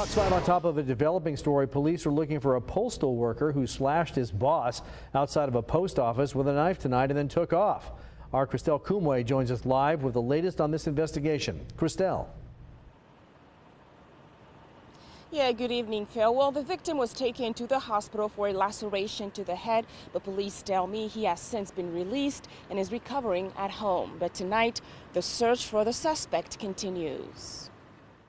Fox 5 on top of a developing story. Police are looking for a postal worker who slashed his boss outside of a post office with a knife tonight and then took off. Our Christelle Koumoué joins us live with the latest on this investigation. Christelle. Yeah, good evening, Phil. Well, the victim was taken to the hospital for a laceration to the head, but police tell me he has since been released and is recovering at home. But tonight, the search for the suspect continues.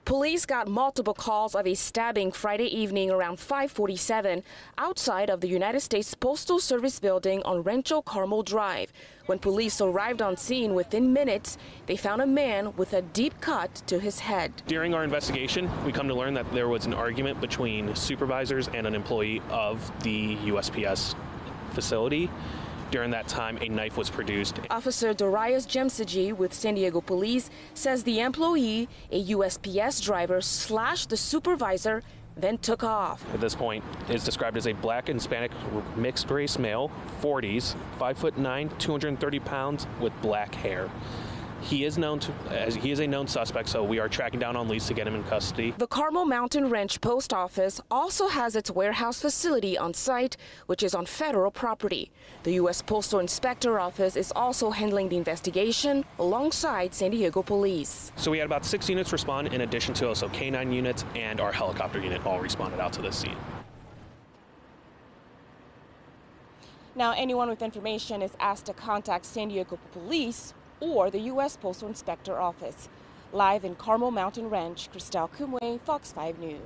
Police got multiple calls of a stabbing Friday evening around 547 outside of the United States Postal Service building on Rancho Carmel Drive. When police arrived on scene within minutes, they found a man with a deep cut to his head. During our investigation, we come to learn that there was an argument between supervisors and an employee of the USPS facility. During that time, a knife was produced. Officer Darius Jemsiji with San Diego Police says the employee, a USPS driver, slashed the supervisor, then took off. At this point, is described as a black and Hispanic mixed race male, 40s, 5 foot 9, 230 pounds, with black hair. He is known to as he is a known suspect, so we are tracking down on leads to get him in custody. The Carmel Mountain Ranch Post Office also has its warehouse facility on site, which is on federal property. The U.S. Postal Inspector Office is also handling the investigation alongside San Diego Police. So we had about six units respond, in addition to also K9 units and our helicopter unit all responded out to this scene. Now, anyone with information is asked to contact San Diego Police or the U.S. Postal Inspector Office. Live in Carmel Mountain Ranch, Christelle Koumoué, Fox 5 News.